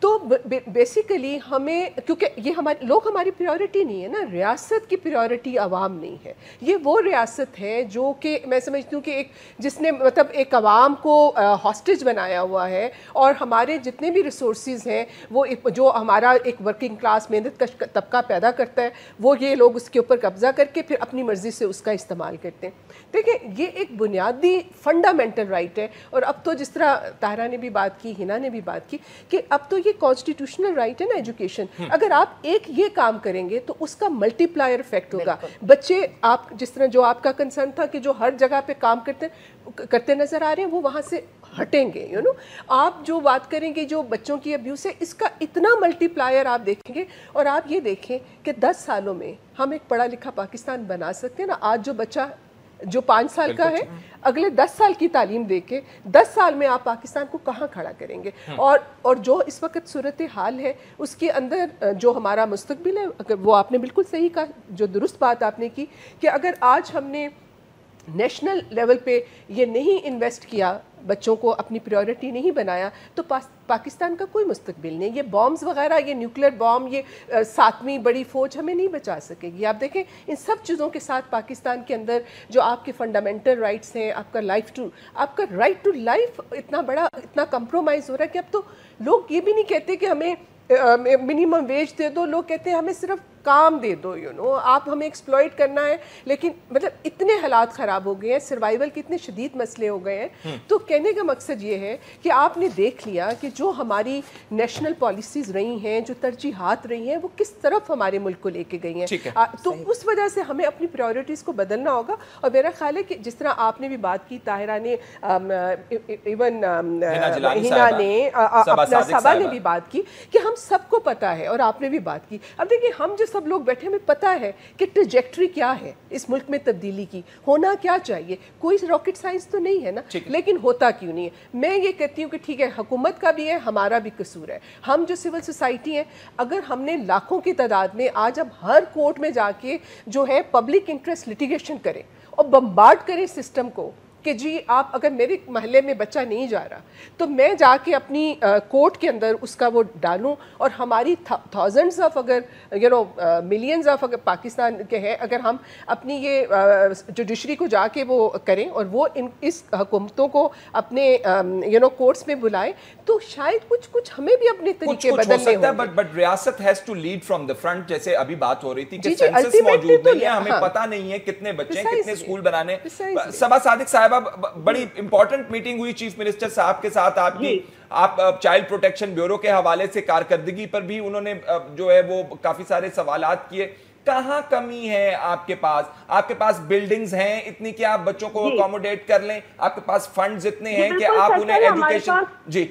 تو بیسیکلی ہمیں، کیونکہ یہ ہماری، لوگ ہماری پریورٹی نہیں ہے نا، ریاست کی پریورٹی عوام نہیں ہے۔ یہ وہ ریاست ہے جو کہ میں سمجھتی ہوں کہ ایک، جس نے مطلب ایک عوام کو ہاسٹیج بنایا ہوا ہے اور ہمارے جتنے بھی ریسورسز ہیں، وہ جو ہمارا ایک ورکنگ کلاس محنت کا طبقہ پیدا کرتا ہے، وہ یہ لوگ اس کے اوپر قبضہ کر کے پھر اپنی مرضی سے اس کا استعمال کرتے ہیں۔ دیکھیں، یہ ایک بنیادی فنڈامنٹل رائٹ ہے۔ اور اب تو جس طرح طاہرہ نے بھی بات کی، ہنا نے بھی بات کی کہ اب تو یہ کانسٹیٹیوشنل رائٹ ہے نا ایجوکیشن اگر آپ ایک یہ کام کریں گے تو اس کا ملٹی پلائر افیکٹ ہوگا بچے آپ جس طرح جو آپ کا کنسرن تھا کہ جو ہر جگہ پہ کام کرتے کرتے نظر آ رہے ہیں وہ وہاں سے ہٹیں گے یو نو آپ جو بات کریں گے جو بچوں کی ابیوس ہے اس کا اتنا ملٹی پلائر آپ دیکھیں گے اور آپ یہ دیکھیں کہ دس سالوں میں ہم ایک پڑھا لکھا پاکستان بنا سکتے ہیں نا آج جو بچہ جو پانچ سال کا ہے اگلے دس سال کی تعلیم دے کے دس سال میں آپ پاکستان کو کہاں کھڑا کریں گے؟ اور اور جو اس وقت صورت حال ہے اس کے اندر جو ہمارا مستقبل ہے اگر وہ آپ نے بالکل صحیح کہا جو درست بات آپ نے کی کہ اگر آج ہم نے نیشنل لیول پہ یہ نہیں انویسٹ کیا، بچوں کو اپنی پریورٹی نہیں بنایا، تو پاکستان کا کوئی مستقبل نہیں۔ یہ بامز وغیرہ، یہ نیوکلیر بام یہ ساتویں بڑی فوج ہمیں نہیں بچا سکے گی۔ آپ دیکھیں، ان سب چیزوں کے ساتھ پاکستان کے اندر جو آپ کے فنڈامنٹل رائٹس ہیں، آپ کا لائف ٹو آپ کا رائٹ ٹو لائف اتنا بڑا، اتنا کمپرومائز ہو رہا ہے کہ اب تو لوگ یہ بھی نہیں کہتے کہ ہمیں منیمم ویج دے دو۔ لوگ کہتے ہیں ہمیں صرف کام دے دو یو نو آپ ہمیں ایکسپلوئٹ کرنا ہے لیکن مطلب اتنے حالات خراب ہو گئے ہیں سروائیول کے اتنے شدید مسئلے ہو گئے ہیں۔ تو کہنے کا مقصد یہ ہے کہ آپ نے دیکھ لیا کہ جو ہماری نیشنل پالیسیز رہی ہیں جو ترجیحات رہی ہیں وہ کس طرف ہمارے ملک کو لے کے گئی ہیں؟ تو اس وجہ سے ہمیں اپنی پریورٹیز کو بدلنا ہوگا۔ اور میرا خیال ہے کہ جس طرح آپ نے بھی بات کی طاہرہ نے ایون ہینا نے اپنا صبا نے بھی بات کی کہ ہم سب کو پتہ ہے اور آپ نے بھی بات کی۔ اب دیکھیں ہم سب لوگ بیٹھے ہمیں پتا ہے کہ ٹریجیکٹری کیا ہے اس ملک میں تبدیلی کی۔ ہونا کیا چاہیے؟ کوئی راکٹ سائنس تو نہیں ہے نا؟ لیکن ہوتا کیوں نہیں ہے؟ میں یہ کہتی ہوں کہ ٹھیک ہے حکومت کا بھی ہے ہمارا بھی قصور ہے۔ ہم جو سول سوسائٹی ہیں اگر ہم نے لاکھوں کی تعداد میں آج اب ہر کورٹ میں جا کے جو ہے پبلک انٹرسٹ لٹیگیشن کریں اور بمبارڈ کریں سسٹم کو کہ جی آپ اگر میرے محلے میں بچہ نہیں جا رہا تو میں جا کے اپنی کورٹ کے اندر اس کا وہ ڈالوں اور ہماری تھاؤزنڈز آف اگر یو نو ملینز آف اگر پاکستان کے ہیں اگر ہم اپنی یہ جوڈیشری کو جا کے وہ کریں اور وہ ان اس حکومتوں کو اپنے یو نو کورٹس میں بلائیں تو شاید کچھ کچھ ہمیں بھی اپنے طریقے بدلنے ہوں بٹ بٹ ریاست has to lead from the front جیسے ابھی بات ہو رہی تھی کہ سینسس موجود نہیں ہے ہمیں پتہ نہیں ہے کتنے بچے ہیں کتنے اسکول بنانے سبا صادق صاحب صاحبہ بڑی امپورٹنٹ میٹنگ ہوئی چیف منسٹر صاحب کے ساتھ آپ کی۔ آپ چائلڈ پروٹیکشن بیورو کے حوالے سے کارکردگی پر بھی انہوں نے جو ہے وہ کافی سارے سوالات کیے۔ کہاں کمی ہے آپ کے پاس؟ آپ کے پاس بلڈنگز ہیں اتنی کہ آپ بچوں کو اکوموڈیٹ کر لیں؟ آپ کے پاس فنڈز اتنے ہیں کہ آپ انہیں ایڈوکیشن جی۔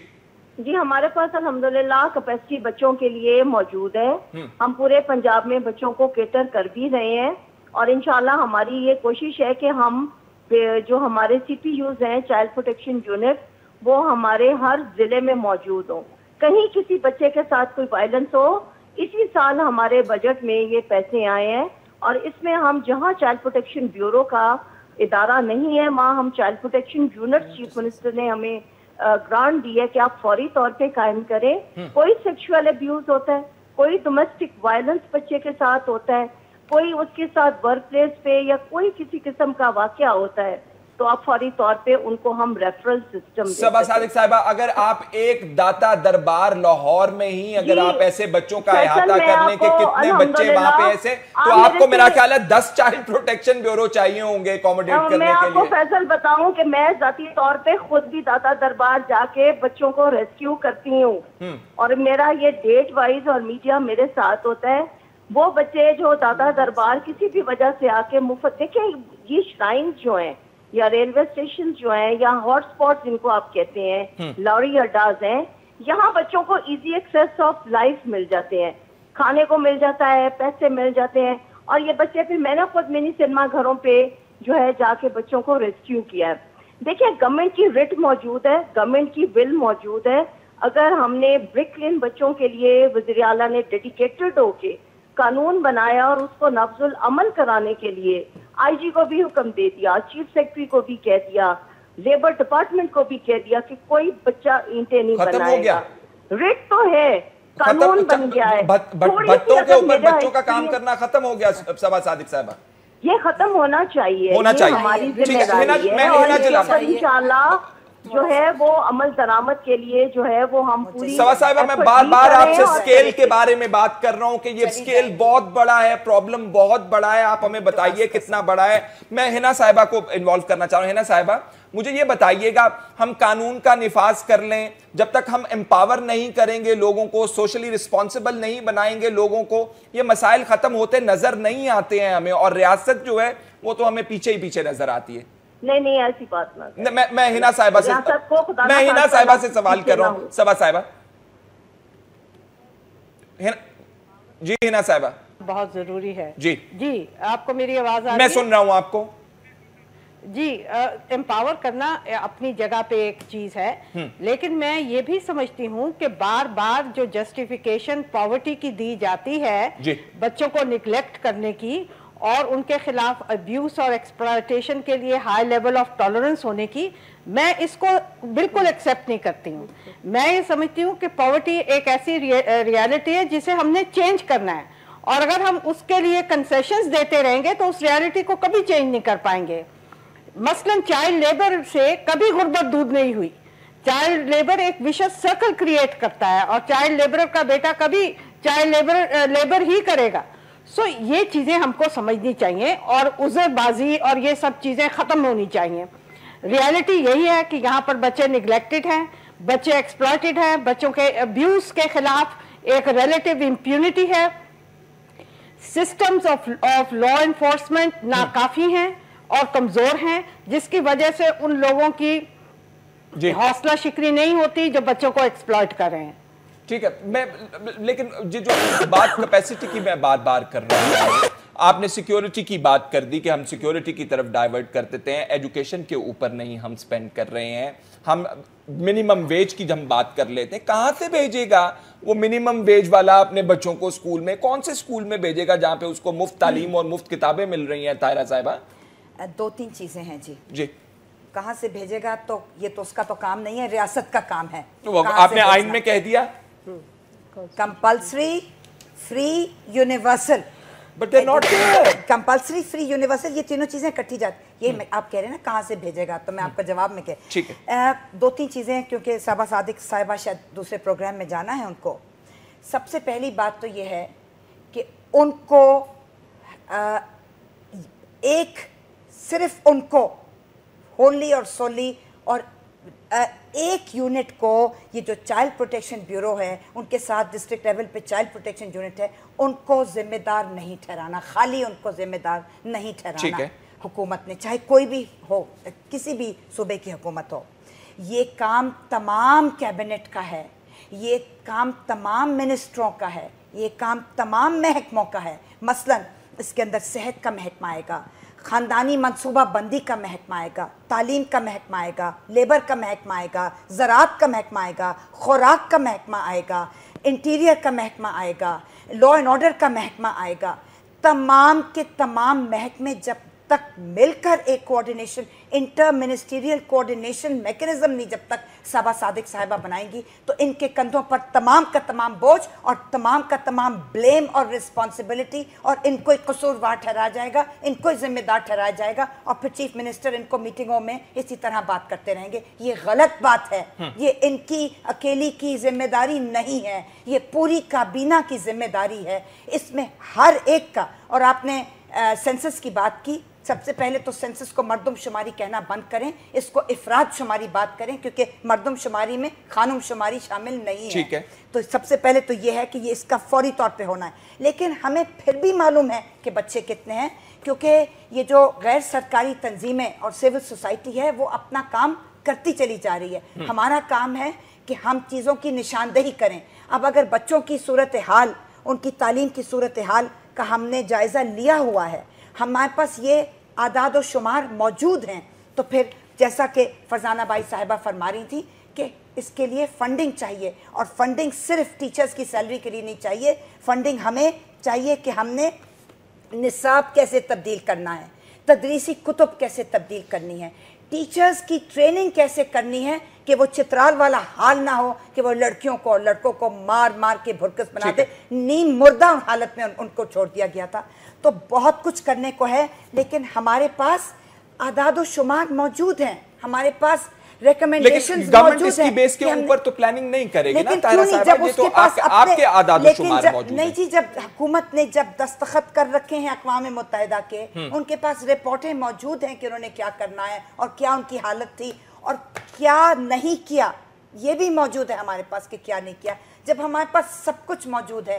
جی ہمارے پاس الحمدللہ کپیسٹی بچوں کے لیے موجود ہے۔ ہم۔ پورے پنجاب میں بچوں کو کیٹر کر بھی رہے ہیں۔ اور انشاءاللہ ہماری یہ کوشش ہے کہ ہم جو ہمارے سی پی یوز ہیں چائلڈ پروٹیکشن یونٹ وہ ہمارے ہر ضلع میں موجود ہوں۔ کہیں کسی بچے کے ساتھ کوئی وائلنس ہو اسی سال ہمارے بجٹ میں یہ پیسے آئے ہیں۔ اور اس میں ہم جہاں چائلڈ پروٹیکشن بیورو کا ادارہ نہیں ہے وہاں ہم child protection unit chief minister نے ہمیں گرانٹ دی ہے کہ آپ فوری طور پہ قائم کریں۔ کوئی سیکشل ابیوز ہوتا ہے کوئی ڈومیسٹک وائلنس بچے کے ساتھ ہوتا ہے۔ کوئی اس کے ساتھ ورک پلیس پہ یا کوئی کسی قسم کا واقعہ ہوتا ہے تو آپ فوری طور پہ ان کو ہم ریفرل سسٹم سبا صادق صاحبہ اگر آپ ایک داتا دربار لاہور میں ہی اگر آپ ایسے بچوں کا احاطہ کرنے کے کتنے بچے وہاں پہ ایسے تو آپ کو میرا خیال ہے دس چائلڈ پروٹیکشن بیورو چاہیے ہوں گے اکوموڈیٹ کرنے کے لیے میں آپ کو فیصل بتاؤں کہ میں ذاتی طور پہ خود بھی داتا دربار جا کے بچوں کو ریسکیو کرتی ہوں۔ اور میرا یہ ڈیٹ وائز اور میڈیا میرے ساتھ ہوتا ہے وہ بچے جو دادا دربار کسی بھی وجہ سے آ کے مفت دیکھیں یہ شرائن جو ہیں یا ریلوے اسٹیشن جو ہیں یا ہاٹ اسپاٹ جن کو آپ کہتے ہیں لوری اڈاز ہیں یہاں بچوں کو ایزی ایکسیس آف لائف مل جاتے ہیں۔ کھانے کو مل جاتا ہے پیسے مل جاتے ہیں۔ اور یہ بچے پھر میں نے خود منی سنیما گھروں پہ جو ہے جا کے بچوں کو ریسکیو کیا ہے۔ دیکھیں گورنمنٹ کی رٹ موجود ہے گورنمنٹ کی ول موجود ہے۔ اگر ہم نے بریک لین بچوں کے لیے وزیر اعلیٰ نے ڈیڈیکیٹڈ ہو کے قانون بنایا اور اس کو نفظ العمل کرانے کے لیے آئی جی کو بھی حکم دے دیا چیف سیکرٹری کو بھی کہہ دیا لیبر ڈپارٹمنٹ کو بھی کہہ دیا کہ کوئی بچہ اینٹیں نہیں بنائے گا۔ ریٹ تو ہے قانون بن گیا ہے۔ بچوں کے اوپر بچوں کا کام کرنا ختم ہو گیا سبا صادق صاحبہ۔ یہ ختم ہونا چاہیے۔ ہونا چاہیے۔ ہماری ذمہ داری ہے۔ اور انشاءاللہ جو ہے وہ عمل درامت کے لیے جو ہے وہ ہم پوری سوا صاحبہ میں بار بار آپ سے سکیل کے بارے میں بات کر رہا ہوں کہ یہ سکیل بہت بڑا ہے پرابلم بہت بڑا ہے۔ آپ ہمیں بتائیے کتنا بڑا ہے۔ میں ہنا صاحبہ کو انوالو کرنا چاہ رہا ہوں۔ ہنا صاحبہ مجھے یہ بتائیے گا ہم قانون کا نفاذ کر لیں۔ جب تک ہم امپاور نہیں کریں گے لوگوں کو سوشلی رسپانسیبل نہیں بنائیں گے لوگوں کو یہ مسائل ختم ہوتے نظر نہیں آتے ہیں ہمیں۔ اور ریاست جو ہے وہ تو ہمیں پیچھے ہی پیچھے نظر آتی ہے۔ نہیں نہیں ایسی بات نہ میں ہنا صاحبہ سے میں ہنا صاحبہ سے سوال کر رہا ہوں سبا صاحبہ۔ جی ہنا صاحبہ۔ بہت ضروری ہے۔ جی۔ جی آپ کو میری آواز آ میں سن رہا ہوں آپ کو۔ جی امپاور کرنا اپنی جگہ پہ ایک چیز ہے۔ لیکن میں یہ بھی سمجھتی ہوں کہ بار بار جو جسٹیفیکیشن پاورٹی کی دی جاتی ہے بچوں کو نگلیکٹ کرنے کی اور ان کے خلاف ابیوس اور ایکسپلائٹیشن کے لیے ہائی لیول آف ٹالرنس ہونے کی میں اس کو بالکل ایکسیپٹ نہیں کرتی ہوں۔ میں یہ سمجھتی ہوں کہ پاورٹی ایک ایسی ریالٹی ہے جسے ہم نے چینج کرنا ہے۔ اور اگر ہم اس کے لیے کنسیشنز دیتے رہیں گے تو اس ریالٹی کو کبھی چینج نہیں کر پائیں گے۔ مثلا چائلڈ لیبر سے کبھی غربت دودھ نہیں ہوئی۔ چائلڈ لیبر ایک وشس سرکل کریٹ کرتا ہے اور چائلڈ لیبر کا بیٹا کبھی چائلڈ لیبر لیبر ہی کرے گا۔ سو یہ چیزیں ہم کو سمجھنی چاہیے اور عذر بازی اور یہ سب چیزیں ختم ہونی چاہیے۔ ریالٹی یہی ہے کہ یہاں پر بچے نگلیکٹڈ ہیں بچے ایکسپلائٹڈ ہیں بچوں کے ابیوز کے خلاف ایک ریلیٹیو امپیونٹی ہے۔ سسٹمز آف لا انفورسمنٹ ناکافی ہیں اور کمزور ہیں جس کی وجہ سے ان لوگوں کی جی۔ حوصلہ شکری نہیں ہوتی جو بچوں کو ایکسپلائٹ کر رہے ہیں۔ ٹھیک ہے میں لیکن جو بات کیپیسٹی کی میں بار بار کر رہا ہوں آپ نے سیکیورٹی کی بات کر دی کہ ہم سیکیورٹی کی طرف ڈائیورٹ کر دیتے ہیں ایجوکیشن کے اوپر نہیں ہم سپینڈ کر رہے ہیں۔ ہم منیمم ویج کی ہم بات کر لیتے ہیں کہاں سے بھیجے گا؟ وہ منیمم ویج والا اپنے بچوں کو سکول میں کون سے سکول میں بھیجے گا جہاں پہ اس کو مفت تعلیم اور مفت کتابیں مل رہی ہیں؟ طائرہ صاحبہ۔ دو تین چیزیں ہیں جی۔ جی۔ کہاں سے بھیجے گا؟ تو یہ تو اس کا تو کام نہیں ہے ریاست کا کام ہے۔ آپ نے آئین میں کہہ دیا۔ Compulsory free universal but not compulsory free universal یہ تینوں چیزیں کٹھی جاتی یہ آپ کہہ رہے ہیں نا کہاں سے بھیجے گا؟ تو میں آپ کا جواب میں کہ دو تین چیزیں کیونکہ صاحبہ صادق صاحبہ شاید دوسرے پروگرام میں جانا ہے ان کو۔ سب سے پہلی بات تو یہ ہے کہ ان کو ایک صرف ان کو ہونلی اور سولی اور ایک یونٹ کو یہ جو چائلڈ پروٹیکشن بیورو ہے ان کے ساتھ ڈسٹرکٹ لیول پہ چائلڈ پروٹیکشن یونٹ ہے ان کو ذمہ دار نہیں ٹھہرانا خالی ان کو ذمہ دار نہیں ٹھہرانا حکومت نے چاہے کوئی بھی ہو کسی بھی صوبے کی حکومت ہو۔ یہ کام تمام کیبنٹ کا ہے یہ کام تمام منسٹروں کا ہے یہ کام تمام محکموں کا ہے۔ مثلا اس کے اندر صحت کا محکمہ آئے گا خاندانی منصوبہ بندی کا محکمہ آئے گا، تعلیم کا محکمہ آئے گا، لیبر کا محکمہ آئے گا، زراعت کا محکمہ آئے گا، خوراک کا محکمہ آئے گا، انٹیریئر کا محکمہ آئے گا لا اینڈ آرڈر کا محکمہ آئے گا۔ تمام کے تمام محکمے جب تک مل کر ایک coordination inter ministerial coordination mechanism نہیں جب تک صحابہ صادق صاحبہ بنائیں گی تو ان کے کندھوں پر تمام کا تمام بوجھ اور تمام کا تمام بلیم اور رسپانسبلٹی اور ان کو قصوروار ٹھہرایا جائے گا ان کو ذمہ دار ٹھہرایا جائے گا اور پھر چیف منسٹر ان کو میٹنگوں میں اسی طرح بات کرتے رہیں گے۔ یہ غلط بات ہے۔ یہ ان کی اکیلی کی ذمہ داری نہیں ہے۔ یہ پوری کابینہ کی ذمہ داری ہے۔ اس میں ہر ایک کا اور آپ نے سینسس کی بات کی۔ سب سے پہلے تو سینسس کو مردم شماری کہنا بند کریں اس کو افراد شماری بات کریں کیونکہ مردم شماری میں خانم شماری شامل نہیں ہے۔ تو سب سے پہلے تو یہ ہے کہ یہ اس کا فوری طور پہ ہونا ہے۔ لیکن ہمیں پھر بھی معلوم ہے کہ بچے کتنے ہیں کیونکہ یہ جو غیر سرکاری تنظیمیں اور سول سوسائٹی ہے وہ اپنا کام کرتی چلی جا رہی ہے۔ ہمارا کام ہے کہ ہم چیزوں کی نشاندہی کریں۔ اب اگر بچوں کی صورتحال ان کی تعلیم کی صورتحال کا ہم نے جائزہ لیا ہوا ہے ہمارے پاس یہ اعداد و شمار موجود ہیں۔ تو پھر جیسا کہ فرزانہ بائی صاحبہ فرما رہی تھی کہ اس کے لیے فنڈنگ چاہیے اور فنڈنگ صرف ٹیچرز کی سیلری کے لیے نہیں چاہیے فنڈنگ ہمیں چاہیے کہ ہم نے نصاب کیسے تبدیل کرنا ہے تدریسی کتب کیسے تبدیل کرنی ہے ٹیچرز کی ٹریننگ کیسے کرنی ہے کہ وہ چترال والا حال نہ ہو کہ وہ لڑکیوں کو لڑکوں کو مار مار کے بھرکس بناتے۔ نیم مردہ حالت میں ان کو چھوڑ دیا گیا تھا۔ تو بہت کچھ کرنے کو ہے لیکن ہمارے پاس اعداد و شمار موجود ہیں۔ ہمارے پاس ریکمنڈیشنز موجود ہیں۔ بیس کے اوپر تو پلاننگ نہیں کرے گی نا تاہرہ صاحبہ یہ تو آپ کے اعداد و شمار موجود ہیں۔ نہیں جی جب حکومت نے جب دستخط کر رکھے ہیں اقوام متحدہ کے ان کے پاس رپورٹیں موجود ہیں کہ انہوں نے کیا کرنا ہے اور کیا ان کی حالت تھی اور کیا نہیں کیا۔ یہ بھی موجود ہے ہمارے پاس کہ کیا نہیں کیا۔ جب ہمارے پاس سب کچھ موجود ہے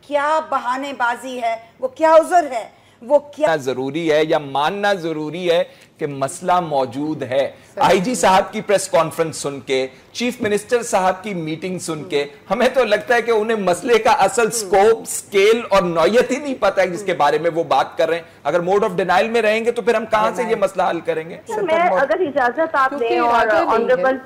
کیا بہانے بازی ہے؟ وہ کیا عذر ہے؟ وہ کیا ضروری ہے یا ماننا ضروری ہے کہ مسئلہ موجود ہے؟ آئی جی صاحب کی پریس کانفرنس سن کے چیف منسٹر صاحب کی میٹنگ سن کے ہمیں تو لگتا ہے کہ انہیں مسئلے کا اصل سکوپ سکیل اور نوعیت ہی نہیں پتا ہے جس کے بارے میں وہ بات کر رہے ہیں۔ اگر موڈ آف ڈینائل میں رہیں گے تو پھر ہم کہاں سے یہ مسئلہ حل کریں گے؟ میں اگر اجازت آپ دیں اور آنریبل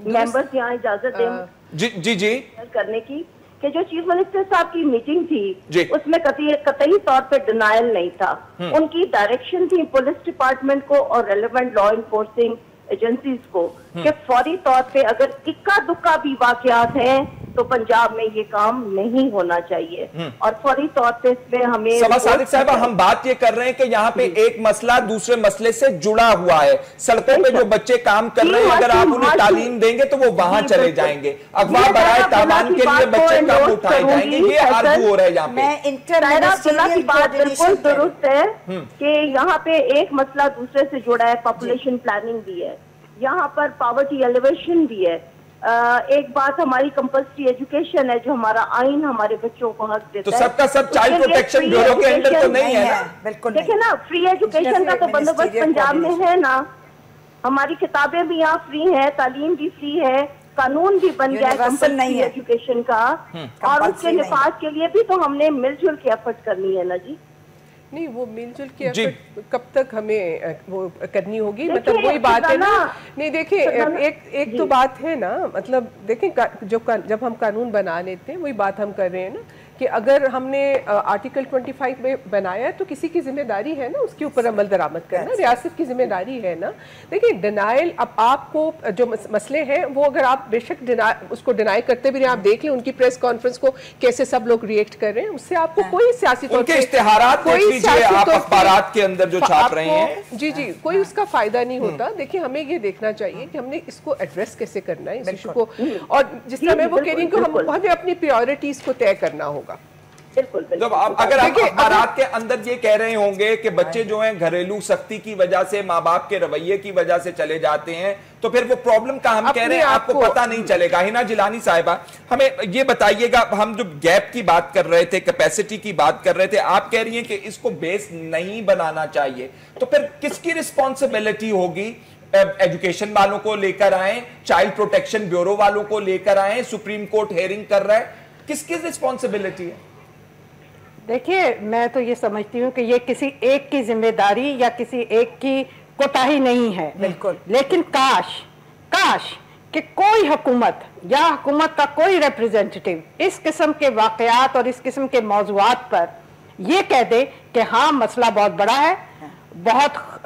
ممبرز یہاں اجازت دیں۔ جی جی جی۔ کرنے کی۔ کہ جو چیف منسٹر صاحب کی میٹنگ تھی جی۔ اس میں قطعی طور پہ ڈینائل نہیں تھا۔ ان کی ڈائریکشن تھی پولیس ڈپارٹمنٹ کو اور ریلیونٹ لا انفورسنگ ایجنسیز کو۔ کہ فوری طور پہ اگر اکا دکا بھی واقعات ہیں تو پنجاب میں یہ کام نہیں ہونا چاہیے۔ اور فوری طور پہ اس میں ہمیں سبا صادق صاحبہ ہم بات یہ کر رہے ہیں کہ یہاں پہ ایک مسئلہ دوسرے مسئلے سے جڑا ہوا ہے۔ سڑکوں پہ جو بچے کام کر رہے ہیں اگر آپ انہیں تعلیم دیں گے تو وہ وہاں چلے جائیں گے۔ اغوا برائے تاوان کے لیے بچے کام اٹھائے جائیں گے۔ یہ آرگو ہو رہا ہے یہاں پہ۔ کی بات بالکل درست ہے کہ یہاں پہ ایک مسئلہ دوسرے سے جڑا ہے پاپولیشن پلاننگ بھی ہے۔ یہاں پر پاورٹی ایلیویشن بھی ہے۔ ایک بات ہماری کمپلسری ایجوکیشن ہے جو ہمارا آئین ہمارے بچوں کو حق دیتا ہے تو سب کا سب چائلڈ پروٹیکشن بیورو کے اندر تو نہیں ہے نا؟ دیکھیں نا فری ایجوکیشن کا تو بندوبست پنجاب میں ہے نا۔ ہماری کتابیں بھی یہاں فری ہیں تعلیم بھی فری ہے قانون بھی بن گیا ہے ہے۔ ایجوکیشن کا۔ اور اس کے۔ نفاذ کے لیے بھی تو ہم نے مل جل کے ایفرٹ کرنی ہے نا جی۔ نہیں وہ مل جل کے جی۔ کب تک ہمیں وہ کرنی ہوگی مطلب وہی بات ہے نا نہیں دیکھیں ایک ایک تو جی۔ بات ہے نا مطلب دیکھیں جو جب ہم قانون بنا لیتے ہیں وہی بات ہم کر رہے ہیں نا کہ اگر ہم نے آرٹیکل 25 میں بنایا ہے تو کسی کی ذمہ داری ہے نا اس کے اوپر عمل درآمد کرنا ریاست کی ذمہ داری ہے نا۔ دیکھیں ڈینائل اب آپ کو جو مس- مسئلے ہیں وہ اگر آپ بے شک اس کو ڈینائی کرتے بھی رہے آپ دیکھ لیں ان کی پریس کانفرنس کو کیسے سب لوگ ریئیکٹ کر رہے ہیں اس سے آپ کو کوئی سیاسی طور ان کے پہ- اشتہارات دیکھ کوئی آپ اخبارات کے اندر جو چھاپ رہے ہیں۔ جی جی کوئی اس کا فائدہ نہیں ہوتا۔ دیکھیں ہمیں یہ دیکھنا چاہیے کہ ہم نے اس کو ایڈریس کیسے کرنا ہے اس ایشو کو۔ اور جس طرح میں وہ کہہ رہی ہوں کہ۔ ہمیں اپنی پریورٹیز کو طے کرنا ہوگا۔ بالکل جب بالکل آپ اگر اخبارات کے اندر یہ کہہ رہے ہوں گے کہ بچے جو ہیں گھریلو سختی کی وجہ سے ماں باپ کے رویے کی وجہ سے چلے جاتے ہیں تو پھر وہ پرابلم کا ہم کہہ رہے ہیں؟ آپ کو پتہ نہیں چلے گا۔ ہنا جیلانی صاحبہ ہمیں یہ بتائیے گا ہم جو گیپ کی بات کر رہے تھے کیپیسٹی کی بات کر رہے تھے آپ کہہ رہی ہیں کہ اس کو بیس نہیں بنانا چاہیے۔ تو پھر کس کی رسپانسبلٹی ہوگی؟ ایجوکیشن والوں کو لے کر آئیں چائلڈ پروٹیکشن بیورو والوں کو لے کر آئیں سپریم کورٹ ہیئرنگ کر رہا ہے۔ کس کی رسپانسبلٹی ہے؟ دیکھیے میں تو یہ سمجھتی ہوں کہ یہ کسی ایک کی ذمہ داری یا کسی ایک کی کوتاہی نہیں ہے۔ بالکل۔ لیکن کاش کاش کہ کوئی حکومت یا حکومت کا کوئی ریپریزنٹیٹیو اس قسم کے واقعات اور اس قسم کے موضوعات پر یہ کہہ دے کہ ہاں مسئلہ بہت بڑا ہے بہت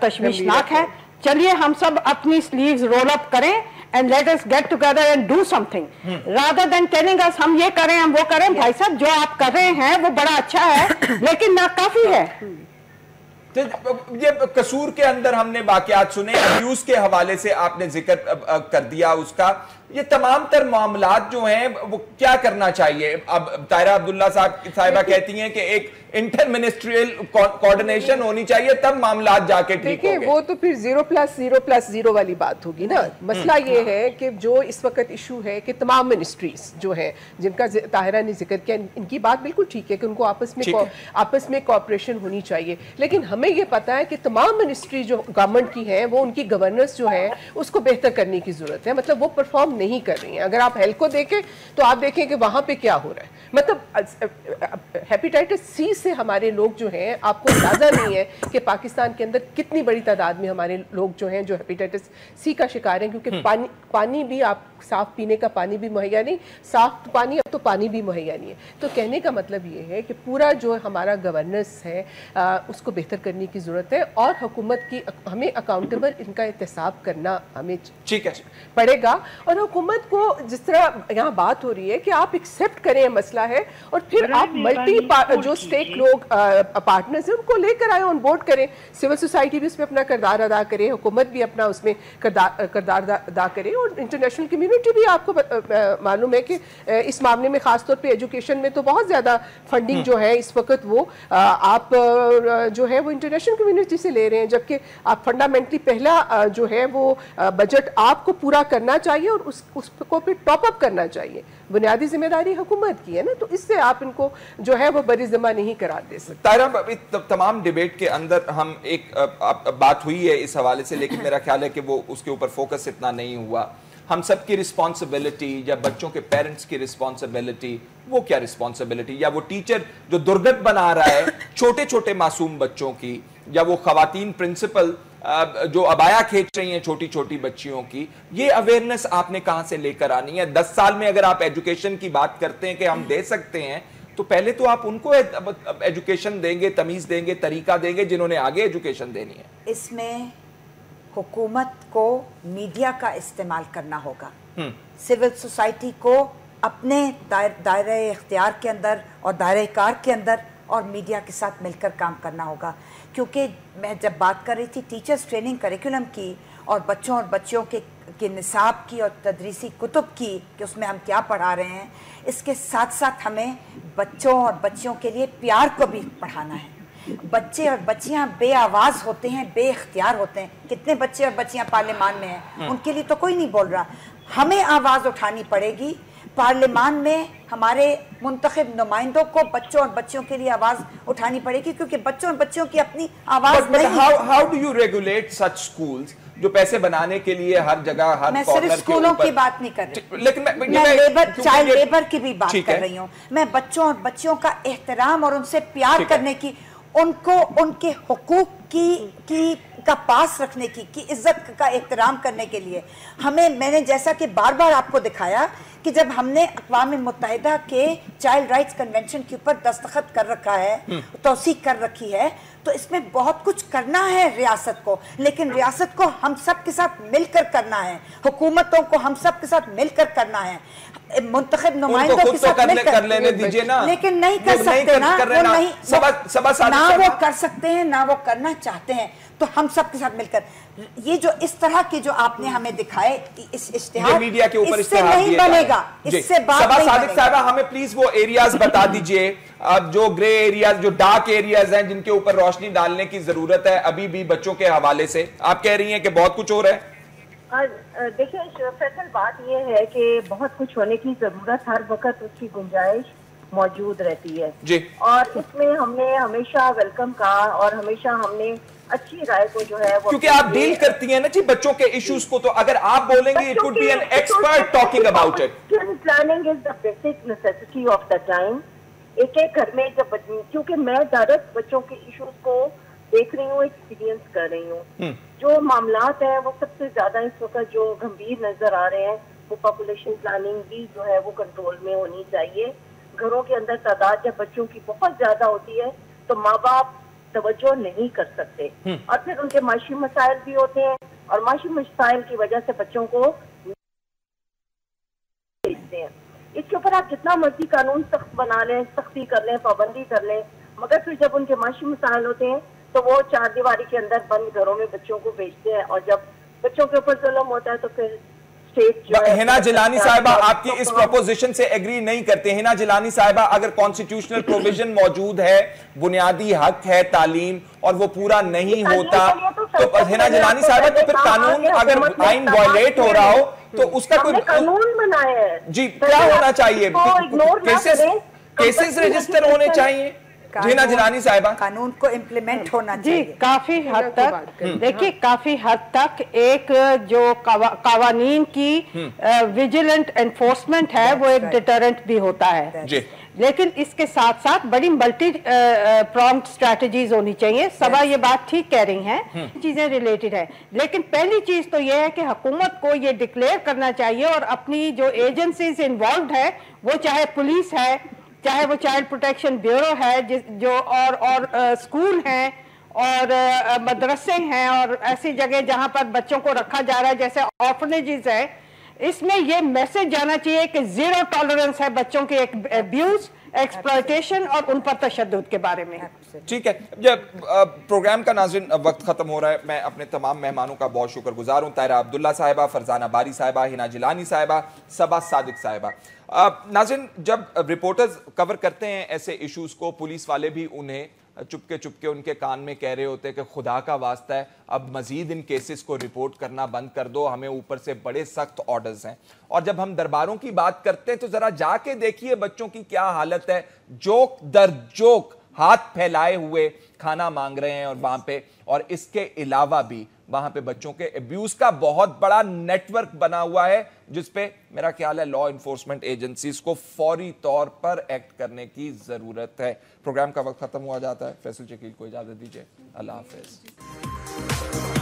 تشویشناک ہے۔ چلیے ہم سب اپنی سلیوز رول اپ کریں۔ And let us get together and do something rather than telling us ہم یہ کریں ہم وہ کریں بھائی صاحب جو آپ کر رہے ہیں وہ بڑا اچھا ہے لیکن ناکافی ہے یہ قصور کے اندر ہم نے واقعات سنے ابیوز کے حوالے سے آپ نے ذکر کر دیا اس کا۔ یہ تمام تر معاملات جو ہیں وہ کیا کرنا چاہیے؟ اب طاہرہ عبداللہ صاحب صاحبہ کہتی ہیں کہ ایک انٹر منسٹریل کوارڈینیشن ہونی چاہیے تب معاملات جا کے ٹھیک دیکھیں ہوں گے۔ وہ تو پھر zero plus zero plus zero والی بات ہوگی نا۔ مسئلہ یہ ہے کہ جو اس وقت ایشو ہے کہ تمام منسٹریز جو ہیں جن کا طاہرہ نے ذکر کیا ان کی بات بالکل ٹھیک ہے کہ ان کو آپس میں۔ آپس میں کوآپریشن ہونی چاہیے۔ لیکن ہمیں یہ پتا ہے کہ تمام منسٹری جو گورنمنٹ کی ہیں وہ ان کی گورننس جو ہے اس کو بہتر کرنے کی ضرورت ہے۔ مطلب وہ پرفارم نہیں کر رہی ہیں۔ اگر آپ ہیلتھ کو دیکھیں تو آپ دیکھیں کہ وہاں پہ کیا ہو رہا ہے۔ مطلب ہیپیٹائٹس سی سے ہمارے لوگ جو ہیں آپ کو اندازہ نہیں ہے کہ پاکستان کے اندر کتنی بڑی تعداد میں ہمارے لوگ جو ہیں جو ہیپیٹائٹس سی کا شکار ہیں کیونکہ پانی پانی بھی آپ صاف پینے کا پانی بھی مہیا نہیں صاف پانی اب تو پانی بھی مہیا نہیں ہے۔ تو کہنے کا مطلب یہ ہے کہ پورا جو ہمارا گورننس ہے آ، اس کو بہتر کرنے کی ضرورت ہے اور حکومت کی ہمیں اکاؤنٹیبل ان کا احتساب کرنا ہمیں ٹھیک ہے۔ پڑے گا۔ اور حکومت کو جس طرح یہاں بات ہو رہی ہے کہ آپ ایکسیپٹ کریں یہ مسئلہ ہے اور پھر آپ ملٹی جو اسٹیک لوگ پارٹنرز ہیں ان کو لے کر آئے آن بورڈ کریں۔ سول سوسائٹی بھی اس میں اپنا کردار ادا کرے حکومت بھی اپنا اس میں کردار کردار ادا- کرے اور انٹرنیشنل کمیونٹی بھی آپ کو معلوم ہے کہ اس معاملے میں خاص طور پہ ایجوکیشن میں تو بہت زیادہ فنڈنگ جو ہے اس وقت وہ آپ جو ہے وہ انٹرنیشنل کمیونٹی سے لے رہے ہیں۔ جبکہ آپ فنڈامنٹلی پہلا جو ہے وہ بجٹ آپ کو پورا کرنا چاہیے اور اس اس اس کو پھر ٹاپ اپ کرنا چاہیے۔ بنیادی ذمہ داری حکومت کی ہے نا، تو اس سے آپ ان کو جو ہے وہ بری ذمہ نہیں قرار دے سکتے۔ طاہرہ تمام ڈیبیٹ کے اندر ہم ایک بات ہوئی ہے اس حوالے سے، لیکن میرا خیال ہے کہ وہ اس کے اوپر فوکس اتنا نہیں ہوا۔ ہم سب کی رسپانسبلٹی یا بچوں کے پیرنٹس کی رسپانسبلٹی وہ کیا رسپانسبلٹی یا وہ ٹیچر جو درگت بنا رہا ہے، چھوٹے چھوٹے معصوم بچوں کی، یا وہ خواتین پرنسپل جو ابایا کھینچ رہی ہیں چھوٹی چھوٹی بچیوں کی یہ اویئرنس آپ نے کہاں سے لے کر آنی ہے؟ دس سال میں اگر آپ ایجوکیشن کی بات کرتے ہیں کہ ہم دے سکتے ہیں تو پہلے تو آپ ان کو ایجوکیشن دیں گے تمیز دیں گے طریقہ دیں گے جنہوں نے آگے ایجوکیشن دینی ہے۔ اس میں حکومت کو میڈیا کا استعمال کرنا ہوگا۔ سول سوسائٹی کو اپنے دائر- دائرہ اختیار کے اندر اور دائرہ کار کے اندر اور میڈیا کے ساتھ مل کر کام کرنا ہوگا۔ کیونکہ میں جب بات کر رہی تھی ٹیچرز ٹریننگ کریکولم کی اور بچوں اور بچیوں کے کے نصاب کی اور تدریسی کتب کی کہ اس میں ہم کیا پڑھا رہے ہیں اس کے ساتھ ساتھ ہمیں بچوں اور بچیوں کے لیے پیار کو بھی پڑھانا ہے۔ بچے اور بچیاں بے آواز ہوتے ہیں بے اختیار ہوتے ہیں۔ کتنے بچے اور بچیاں پارلیمان میں ہیں ان کے لیے تو کوئی نہیں بول رہا۔ ہمیں آواز اٹھانی پڑے گی پارلیمان میں ہمارے منتخب نمائندوں کو بچوں اور بچوں کے لیے آواز اٹھانی پڑے گی کیونکہ بچوں اور بچوں کی اپنی آواز نہیں how do you regulate such schools جو پیسے بنانے کے لیے ہر جگہ ہر میں صرف سکولوں کی بات نہیں کر رہی۔ لیکن میں لیبر چائلڈ لیبر کی بھی بات کر رہی ہوں۔ میں بچوں اور بچوں کا احترام اور ان سے پیار کرنے کی ان کو ان کے حقوق کی کا پاس رکھنے کی کی عزت کا احترام کرنے کے لیے۔ ہمیں میں نے جیسا کہ بار بار آپ کو دکھایا کہ جب ہم نے اقوام متحدہ کے چائلڈ رائٹس کنونشن کے اوپر دستخط کر رکھا ہے توثیق کر رکھی ہے تو اس میں بہت کچھ کرنا ہے ریاست کو۔ لیکن ریاست کو ہم سب کے ساتھ مل کر کرنا ہے حکومتوں کو ہم سب کے ساتھ مل کر کرنا ہے۔ منتخب نمائندوں کے ساتھ مل کر لیکن نہیں کر سکتے نا نہ وہ کر سکتے ہیں نہ وہ کرنا چاہتے ہیں۔ تو ہم سب کے ساتھ مل کر۔ یہ جو اس طرح کی جو آپ نے ہمیں دکھائے اس اشتہار میڈیا کے اوپر اس سے نہیں بنے گا اس جی، سے بات نہیں صادق صاحبہ ہمیں پلیز وہ ایریاز بتا دیجیے۔ جو گرے ایریاز جو ڈارک ایریاز ہیں جن کے اوپر روشنی ڈالنے کی ضرورت ہے ابھی بھی بچوں کے حوالے سے۔ آپ کہہ رہی ہیں کہ بہت کچھ ہو رہا ہے۔ دیکھیں فیصل بات یہ ہے کہ بہت کچھ ہونے کی ضرورت ہر وقت اس کی گنجائش موجود رہتی ہے۔ جی۔ اور اس میں ہم نے ہمیشہ ویلکم کہا اور ہمیشہ ہم نے اچھی رائے کو جو ہے کیونکہ آپ ڈیل کرتی ہیں نا جی بچوں کے ایشوز کو تو اگر آپ بولیں گے it would be an expert talking about it planning is the basic necessity of the time ایک ایک گھر میں جب کیونکہ میں ڈائریکٹ بچوں کے ایشوز کو دیکھ رہی ہوں ایکسپیرینس کر رہی ہوں۔ جو معاملات ہیں وہ سب سے زیادہ اس وقت جو گمبھیر نظر آ رہے ہیں وہ پاپولیشن پلاننگ بھی جو ہے وہ کنٹرول میں ہونی چاہیے۔ گھروں کے اندر تعداد جب بچوں کی بہت زیادہ ہوتی ہے تو ماں باپ توجہ نہیں کر سکتے۔ اور پھر ان کے معاشی مسائل بھی ہوتے ہیں اور معاشی مسائل کی وجہ سے بچوں کو بھیجتے ہیں۔ اس کے اوپر آپ جتنا مرضی قانون سخت بنا لیں سختی کر لیں پابندی کر لیں مگر پھر جب ان کے معاشی مسائل ہوتے ہیں تو وہ چار دیواری کے اندر بند گھروں میں بچوں کو بھیجتے ہیں اور جب بچوں کے اوپر ظلم ہوتا ہے تو پھر ہینا جلانی صاحبہ آپ کی اس پروپوزیشن سے ایگری نہیں کرتے۔ ہینا جلانی صاحبہ اگر کانسٹیٹیوشنل پروویژن موجود ہے بنیادی حق ہے تعلیم اور وہ پورا نہیں ہوتا تو ہینا جلانی صاحبہ تو پھر قانون اگر آئین وائلیٹ ہو رہا ہو تو اس کا کوئی قانون بنایا ہے۔ جی کیا ہونا چاہیے؟ کیسز رجسٹر ہونے چاہیے۔ جینا جلانی صاحبہ۔ قانون کو امپلیمنٹ ہونا جی کافی حد تک دیکھیں کافی حد تک ایک جو قوانین کی ویجیلنٹ انفورسمنٹ ہے وہ ایک ڈیٹرنٹ بھی ہوتا ہے۔ جی۔ لیکن اس کے ساتھ ساتھ بڑی ملٹی پرامپٹ سٹریٹجیز ہونی چاہیے۔ سبا یہ بات ٹھیک کہہ رہی ہیں چیزیں ریلیٹڈ ہیں۔ لیکن پہلی چیز تو یہ ہے کہ حکومت کو یہ ڈکلیئر کرنا چاہیے اور اپنی جو ایجنسیز انوالوڈ ہے وہ چاہے پولیس ہے چاہے وہ چائلڈ پروٹیکشن بیورو ہے جو اور اور اسکول ہیں اور مدرسے ہیں اور ایسی جگہ جہاں پر بچوں کو رکھا جا رہا ہے، جیسے آرفنیجز ہے اس میں یہ میسج جانا چاہیے کہ زیرو ٹالرنس ہے بچوں کے ایبیوز ایکسپلائٹیشن اور ان پر تشدد کے بارے میں۔ ٹھیک ہے۔ پروگرام کا ناظرین وقت ختم ہو رہا ہے، میں اپنے تمام مہمانوں کا بہت شکر گزار ہوں۔ طاہرہ عبداللہ صاحبہ، فرزانہ باری صاحبہ ہنا جلانی صاحبہ، سبا صادق صاحبہ۔ ناظرین، جب رپورٹرز کور کرتے ہیں ایسے ایشوز کو، پولیس والے بھی انہیں چپکے چپکے ان کے کان میں کہہ رہے ہوتے کہ خدا کا واسطہ ہے، اب مزید ان کیسز کو رپورٹ کرنا بند کر دو، ہمیں اوپر سے بڑے سخت آرڈرز ہیں۔ اور جب ہم درباروں کی بات کرتے ہیں تو ذرا جا کے دیکھیے بچوں کی کیا حالت ہے۔ جوک در جوک ہاتھ پھیلائے ہوئے کھانا مانگ رہے ہیں اور وہاں پہ، اور اس کے علاوہ بھی وہاں پہ بچوں کے ابیوز کا بہت بڑا نیٹ ورک بنا ہوا ہے، جس پہ میرا خیال ہے لا انفورسمنٹ ایجنسیز کو فوری طور پر ایکٹ کرنے کی ضرورت ہے۔ پروگرام کا وقت ختم ہوا جاتا ہے۔ فیصل چکیل کو اجازت دیجیے اللہ حافظ۔